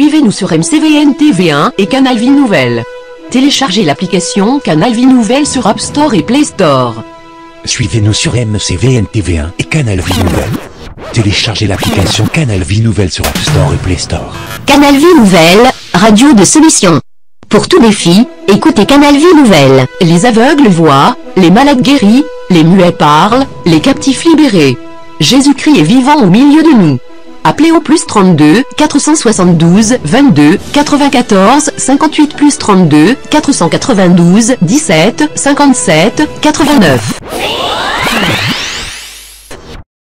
Suivez-nous sur MCVN TV1 et Canal Vie Nouvelle. Téléchargez l'application Canal Vie Nouvelle sur App Store et Play Store. Suivez-nous sur MCVN TV1 et Canal Vie Nouvelle. Téléchargez l'application Canal Vie Nouvelle sur App Store et Play Store. Canal Vie Nouvelle, radio de solution. Pour tout défi, écoutez Canal Vie Nouvelle. Les aveugles voient, les malades guéris, les muets parlent, les captifs libérés. Jésus-Christ est vivant au milieu de nous. Appelez au plus 32 472 22 94 58 plus 32 492 17 57 89.